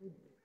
Good.